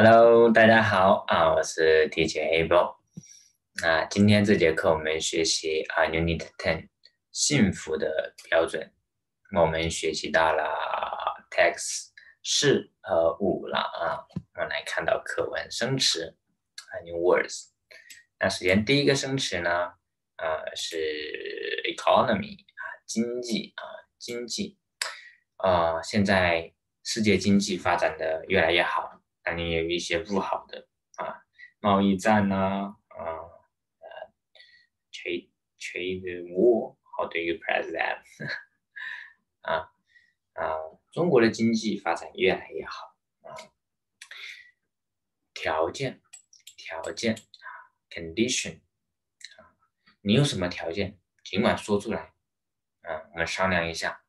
Hello，大家好啊，我是 DJ Able。那今天这节课我们学习啊 Unit Ten 幸福的标准。我们学习到了 Text 四和五了啊。我们来看到课文生词啊 New Words。那首先第一个生词呢，呃是 Economy 啊经济啊经济啊现在世界经济发展的越来越好。肯定有一些不好的啊，贸易战呐，啊，呃，trade trade war，how do you press that？啊啊，中国的经济发展越来越好啊，条件条件啊，condition 啊，你有什么条件，尽管说出来，啊，我们商量一下，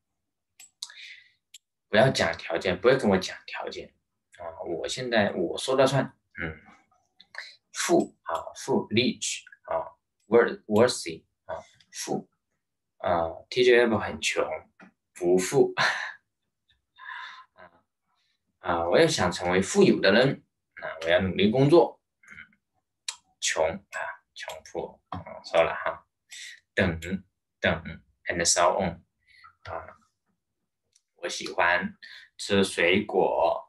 不要讲条件，不要跟我讲条件。啊，我现在我说了算，嗯，富啊，富，rich 啊，worth worthy 啊，富啊，TJF 很穷，不富啊啊，我也想成为富有的人，啊，我要努力工作，嗯，穷啊，穷富啊，说了哈，等等，and so on 啊，我喜欢吃水果。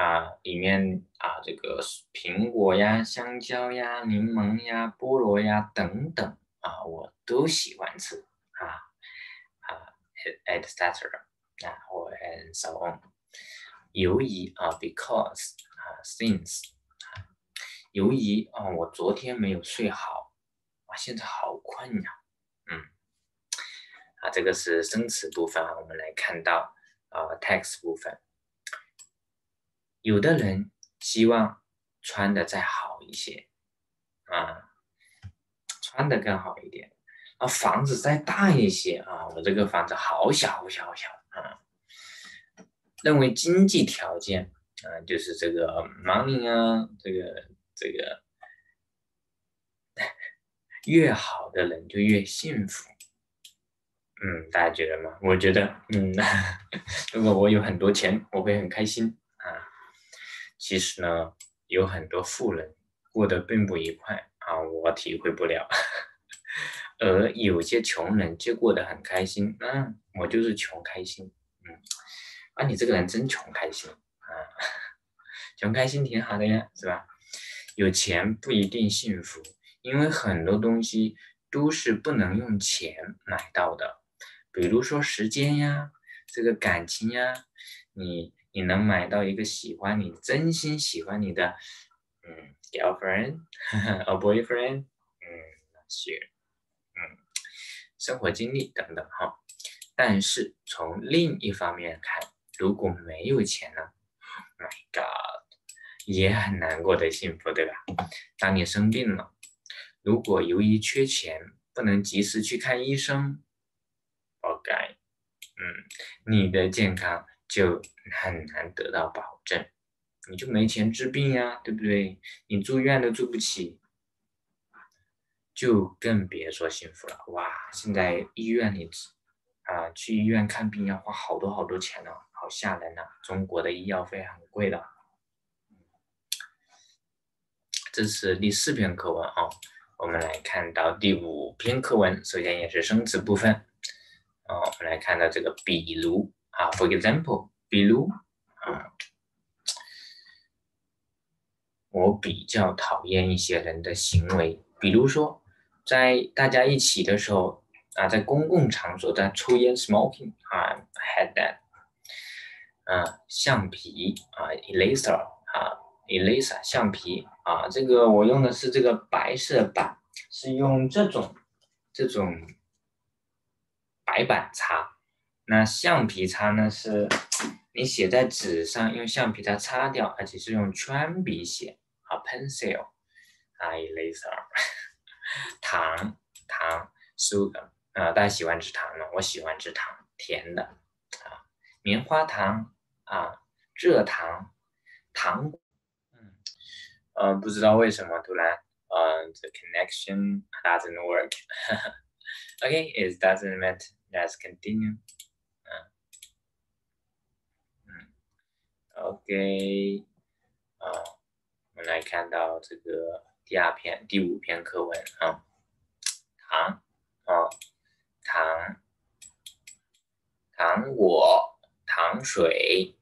啊，里面啊，这个苹果呀、香蕉呀、柠檬呀、菠萝呀等等啊，我都喜欢吃啊啊，etc. 啊，或 and so on。由于啊，because 啊，since 啊，由于啊，我昨天没有睡好，啊，现在好困呀，嗯，啊，这个是生词部分啊，我们来看到啊，text 部分。有的人希望穿的再好一些，啊，穿的更好一点，啊，房子再大一些啊，我这个房子好小好小好小啊。认为经济条件啊，就是这个 money 啊，这个这个 越好的人就越幸福。嗯，大家觉得吗？我觉得，嗯，如果我有很多钱，我会很开心。其实呢，有很多富人过得并不愉快啊，我体会不了。而有些穷人就过得很开心，嗯，我就是穷开心，嗯，啊，你这个人真穷开心啊，穷开心挺好的呀，是吧？有钱不一定幸福，因为很多东西都是不能用钱买到的，比如说时间呀，这个感情呀，你。你能买到一个喜欢你、真心喜欢你的，嗯，girlfriend，a boyfriend，嗯，那些，嗯，生活经历等等哈。但是从另一方面看，如果没有钱呢？My God，也很难过得幸福，对吧？当你生病了，如果由于缺钱不能及时去看医生，活该，嗯，你的健康。就很难得到保证，你就没钱治病呀，对不对？你住院都住不起，就更别说幸福了。哇，现在医院里啊，去医院看病要花好多好多钱呢，好吓人呐！中国的医药费很贵的。这是第四篇课文啊，我们来看到第五篇课文，首先也是生词部分啊，我们来看到这个比如。啊，for example，比如啊，我比较讨厌一些人的行为，比如说在大家一起的时候啊，在公共场所在抽烟 smoking 啊，had that，啊，橡皮啊，eraser 啊，eraser 橡皮啊，这个我用的是这个白色板，是用这种这种白板擦。那橡皮擦呢？是你写在纸上，用橡皮擦擦掉，而且是用圈笔写啊，pencil 啊，eraser。糖糖，sugar 啊，大家喜欢吃糖吗？我喜欢吃糖，甜的啊，棉花糖啊，蔗糖，糖，嗯，呃，不知道为什么突然，呃，the connection doesn't work。Okay, it doesn't matter. Let's continue. OK，啊，我们来看到这个第二篇、第五篇课文啊，糖啊，糖，糖果、糖水、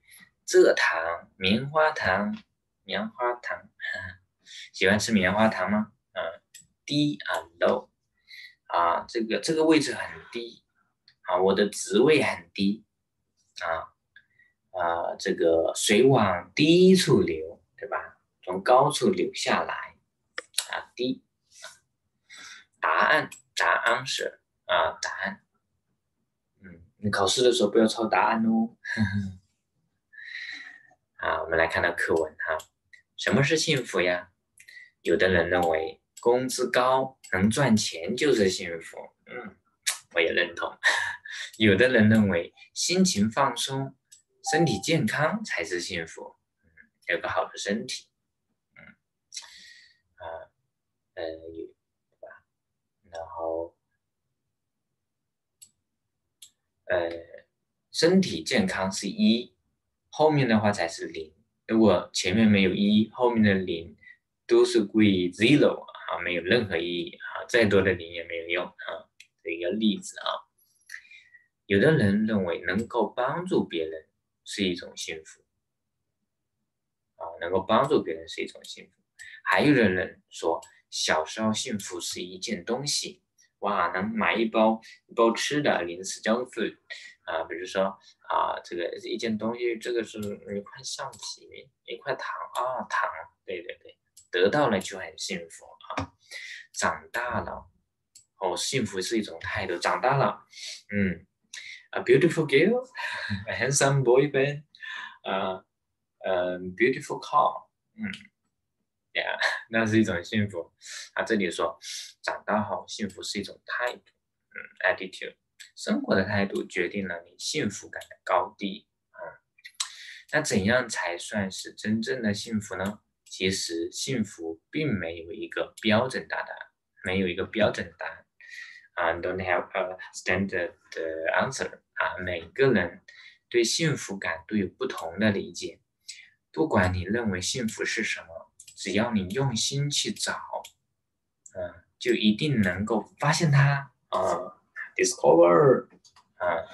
蔗糖、棉花糖、棉花糖，喜欢吃棉花糖吗？嗯，低啊，low 啊，这个这个位置很低啊，我的职位很低啊。啊，这个水往低处流，对吧？从高处流下来，啊，低。答案，答案是啊，答案。嗯，你考试的时候不要抄答案哦。啊，我们来看到课文哈，什么是幸福呀？有的人认为工资高、能赚钱就是幸福，嗯，我也认同。有的人认为心情放松。身体健康才是幸福，嗯，有个好的身体，嗯，啊，呃，对吧？然后，呃，身体健康是一，后面的话才是零。如果前面没有一，后面的零都是归 zero 啊，没有任何意义啊，再多的零也没有用啊。这一个例子啊，有的人认为能够帮助别人。是一种幸福啊，能够帮助别人是一种幸福。还有的人说，小时候幸福是一件东西，哇，能买一包一包吃的零食 junk food 啊，比如说啊，这个一件东西，这个是一块橡皮，一块糖啊，糖，对对对，得到了就很幸福啊。长大了，哦，幸福是一种态度。长大了，嗯。A beautiful girl, a handsome boyfriend, a beautiful car. 嗯，Yeah，那是一种幸福。啊，这里说，长大后幸福是一种态度，嗯，attitude，生活的态度决定了你幸福感的高低。啊，那怎样才算是真正的幸福呢？其实幸福并没有一个标准答案，没有一个标准答案。啊，don't have a standard answer 啊，每个人对幸福感都有不同的理解。不管你认为幸福是什么，只要你用心去找，嗯，就一定能够发现它啊，discover 啊。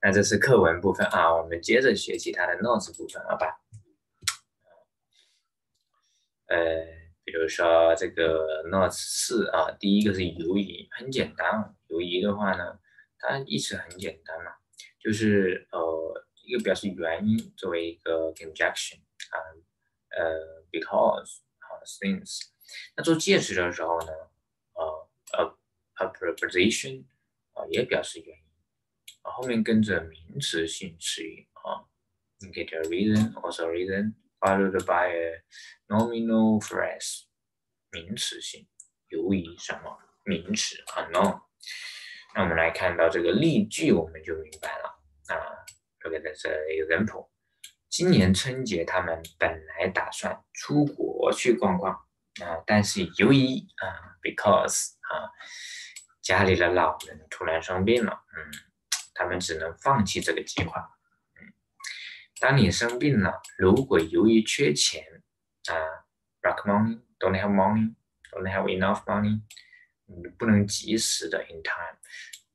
那这是课文部分啊，我们接着学习它的 notes 部分，好吧？呃。比如说这个 note 四啊，第一个是由于很简单，由于的话呢，它意思很简单嘛，就是呃一个表示原因作为一个 conjunction 啊，呃 because 啊 since，那做介词的时候呢，呃 a a preposition 啊也表示原因，后面跟着名词性词语啊，you get a reason also reason。Followed by a nominal phrase，名词性，由于什么名词？unknown。那我们来看到这个例句，我们就明白了啊。Look at this example。今年春节他们本来打算出国去逛逛啊，但是由于啊，because 啊，家里的老人突然生病了，嗯，他们只能放弃这个计划。当你生病了，如果由于缺钱啊，lack money，don't have money，don't have enough money，你不能及时的 in time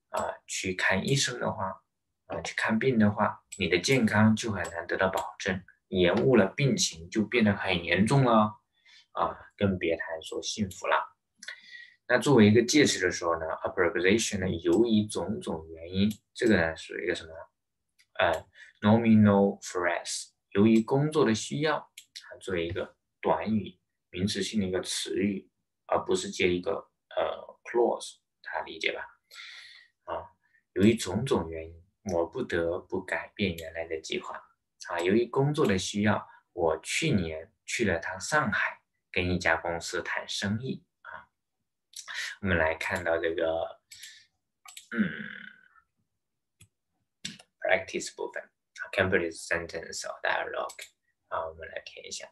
啊去看医生的话，啊去看病的话，你的健康就很难得到保证，延误了病情就变得很严重了啊，更别谈说幸福了。那作为一个介词的时候呢，a preposition 呢，由于种种原因，这个呢是一个什么？呃。Nominal phrase 由于工作的需要啊，作为一个短语、名词性的一个词语，而不是接一个呃 clause，大家理解吧？啊，由于种种原因，我不得不改变原来的计划啊。由于工作的需要，我去年去了趟上海，跟一家公司谈生意啊。我们来看到这个嗯，practice 部分。Complete sentence or dialogue 啊，我们来填一下。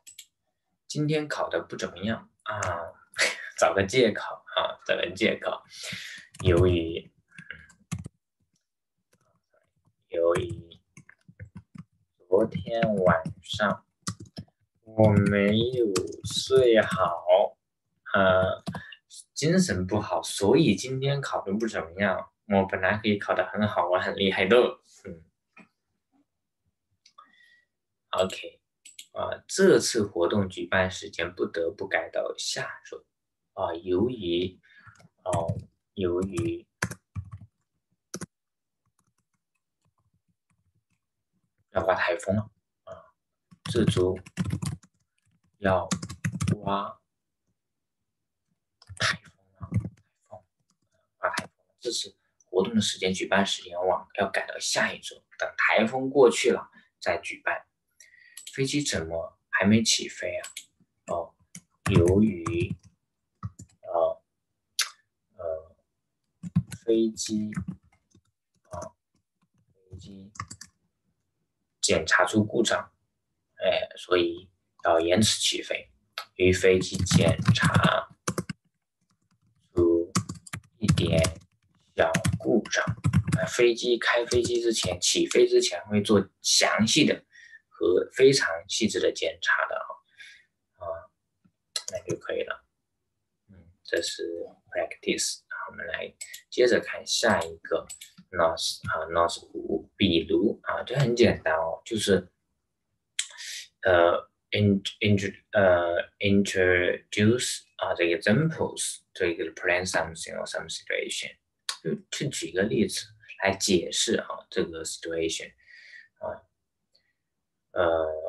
今天考的不怎么样啊，找个借口啊，找个借口。由于，由于昨天晚上我没有睡好，啊，精神不好，所以今天考的不怎么样。我本来可以考得很好，我很厉害的。嗯，OK，啊，这次活动举办时间不得不改到下周，啊，由于，哦，由于要刮台风了，啊，这周要刮台风了，台风，刮台风，这次。活动的时间、举办时间往要改到下一周，等台风过去了再举办。飞机怎么还没起飞啊？哦，由于呃呃飞机啊飞机检查出故障，哎，所以要延迟起飞。由于飞机检查出一点小。故障，飞机开飞机之前，起飞之前会做详细的和非常细致的检查的啊，啊，那就可以了。嗯，这是 practice，我们来接着看下一个 nos 啊 nos 五，比如啊，这很简单哦，就是呃 in int 呃 introduce 啊这个 examples 这个 plan something or some situation。就去举个例子来解释啊，这个 situation，呃，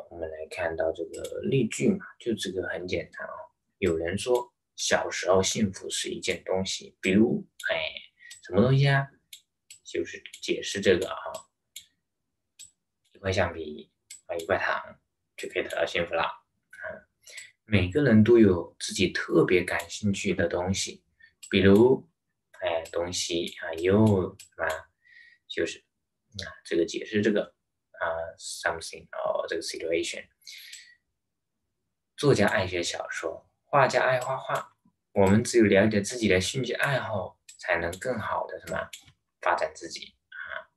我们来看到这个例句嘛，就这个很简单啊。有人说小时候幸福是一件东西，比如哎，什么东西啊？就是解释这个啊，一块橡皮啊，一块糖就可以得到幸福了啊。每个人都有自己特别感兴趣的东西，比如。哎，东西啊，又什么？就是啊，这个解释这个啊，something 哦，这个 situation。作家爱写小说，画家爱画画。我们只有了解自己的兴趣爱好，才能更好的什么发展自己啊。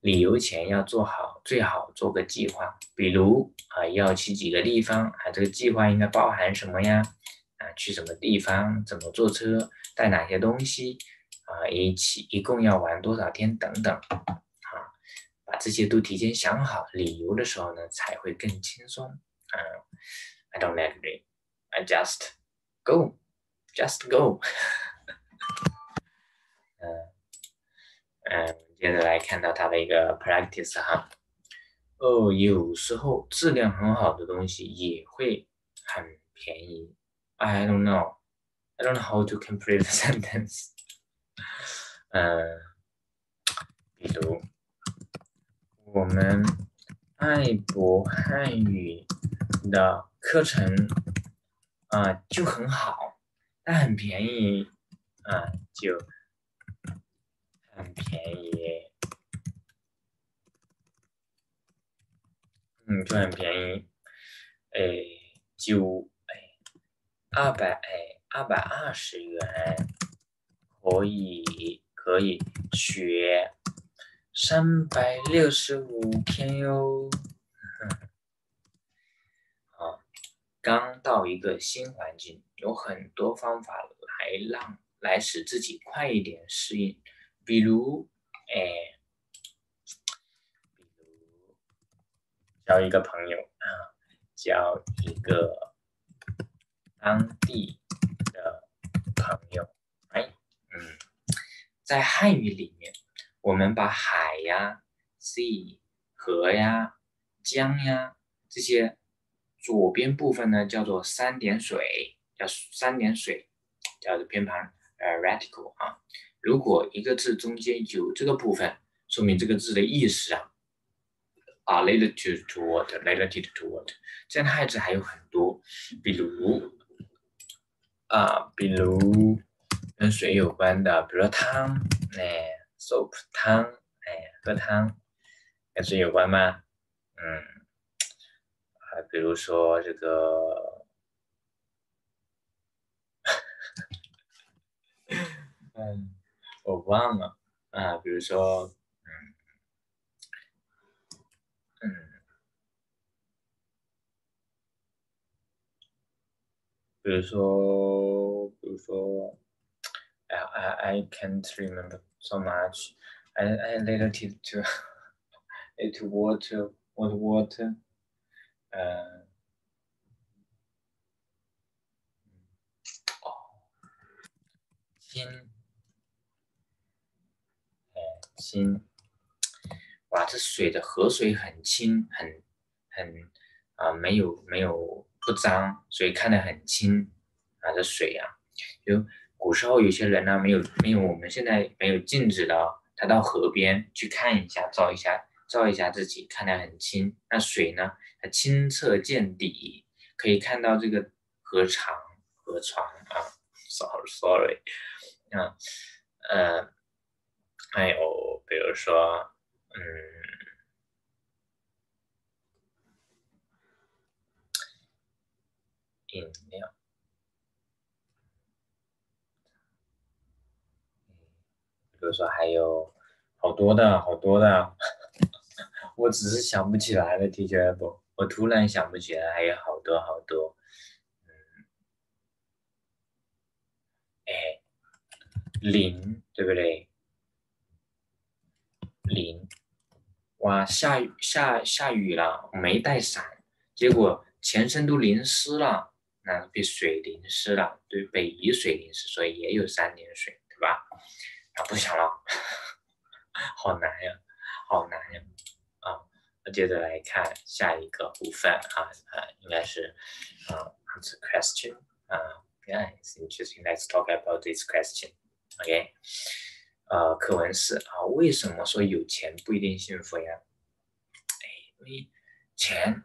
旅游前要做好，最好做个计划，比如啊，要去几个地方啊，这个计划应该包含什么呀？啊，去什么地方？怎么坐车？带哪些东西？啊，一起一共要玩多少天？等等，把这些都提前想好理由的时候呢，才会更轻松。嗯、uh,，I don't agree. I just go, just go. 嗯嗯，接着来看到他的一个 practice 哈。哦，有时候质量很好的东西也会很便宜。I don't know. I don't know how to complete the sentence. 嗯，比如。我们爱博汉语的课程啊就很好，但很便宜啊，就很便宜，嗯，就很便宜，哎，就。二百哎，二百二十元可以可以学三百六十五天哟。啊，刚到一个新环境，有很多方法来让来使自己快一点适应，比如哎，比如交一个朋友啊，交一个。当地的朋友，哎，嗯，在汉语里面，我们把海呀、sea、河呀、江呀这些左边部分呢叫做三点水，叫三点水，叫做偏旁呃 radical 啊。如果一个字中间有这个部分，说明这个字的意思啊啊 related to what，related to what。这样的汉字还有很多，比如。啊，比如跟水有关的，比如说汤，哎，soup 汤，哎，喝汤，跟水有关吗？嗯，啊，比如说这个，嗯，我忘了啊，比如说，嗯，嗯，比如说，比如说，I I I can't remember so much. I I later to to it water what water. 呃，哦，清，哎，清，哇，这水的河水很清，很很啊，没有没有。不脏，所以看得很清啊！这水啊，就古时候有些人呢，没有没有我们现在没有镜子的，他到河边去看一下，照一下，照一下自己，看得很清。那水呢，它清澈见底，可以看到这个河床，河床啊，sorry sorry，啊，呃，还有比如说，嗯。饮料，比如说还有好多的好多的，我只是想不起来了，T J 不，我突然想不起来，还有好多好多，嗯，哎，零，对不对？零，哇，下雨下下雨了，没带伞，结果全身都淋湿了。那被水淋湿了，对北移水淋湿，所以也有三点水，对吧？啊，不想了，好难呀，好难呀！啊，那接着来看下一个部分啊啊，应该是啊，answer question 啊，Yeah，it's interesting. Let's talk about this question. OK，呃，课文四啊，为什么说有钱不一定幸福呀？哎，因为钱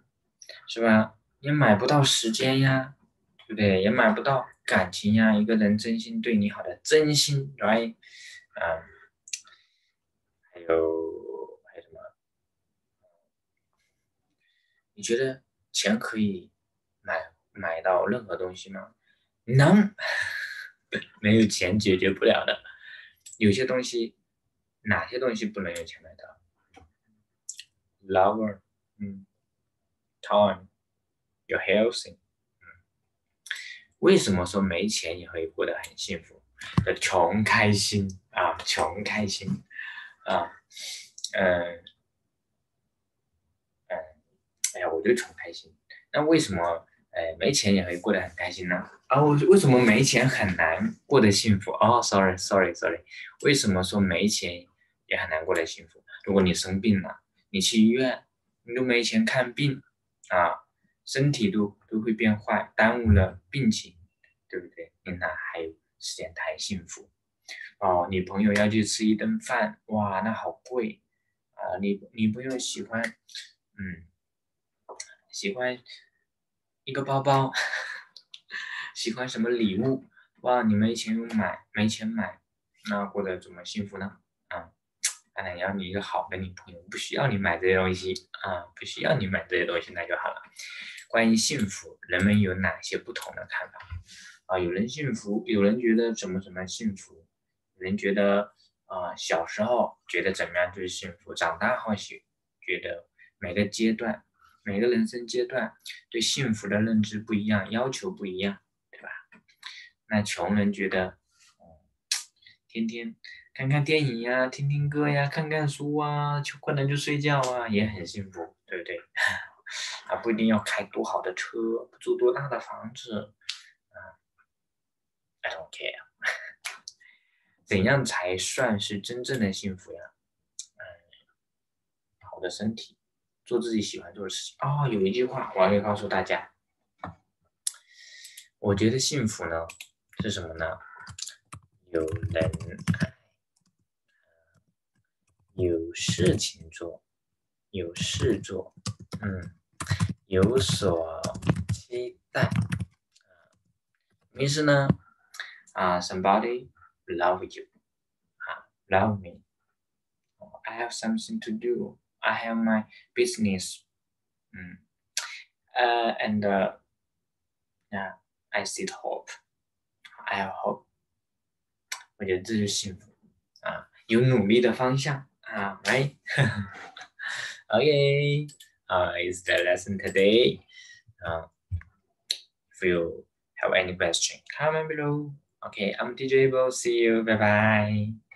是吧？也买不到时间呀。对不对？也买不到感情呀，一个人真心对你好的真心，right？嗯，还有还有什么？你觉得钱可以买买到任何东西吗？能，没有钱解决不了的。有些东西，哪些东西不能用钱买到？Lover，嗯，time，your health。为什么说没钱也会过得很幸福？穷开心啊，穷开心啊，嗯嗯，哎呀，我就穷开心。那为什么哎没钱也会过得很开心呢？啊，我为什么没钱很难过得幸福？哦，sorry sorry sorry，为什么说没钱也很难过得幸福？如果你生病了，你去医院，你都没钱看病啊。身体都都会变坏，耽误了病情，对不对？你那还有时间谈幸福？哦，女朋友要去吃一顿饭，哇，那好贵啊！你女朋友喜欢，嗯，喜欢一个包包，喜欢什么礼物？哇，你没钱买，没钱买，那过得怎么幸福呢？啊，当然要你一个好的女朋友，不需要你买这些东西啊，不需要你买这些东西，那就好了。关于幸福，人们有哪些不同的看法？啊，有人幸福，有人觉得怎么怎么幸福，人觉得啊，小时候觉得怎么样就是幸福，长大后许觉得每个阶段，每个人生阶段对幸福的认知不一样，要求不一样，对吧？那穷人觉得，天天看看电影呀，听听歌呀，看看书啊，就困了就睡觉啊，也很幸福，对不对？啊，不一定要开多好的车，住多大的房子，啊，I don't care。怎样才算是真正的幸福呀？嗯，好的身体，做自己喜欢做的事情。哦，有一句话我要告诉大家，我觉得幸福呢是什么呢？有人爱，有事情做，有事做，嗯。有所期待，意思呢？啊，somebody love you，啊，love me。I have something to do. I have my business. 嗯，呃，and yeah, I see hope. I have hope. 我觉得这就是幸福啊，有努力的方向啊，right？Okay. uh, is the lesson today. Uh, if you have any question, comment below. Okay, I'm DJ Bo. See you. Bye bye.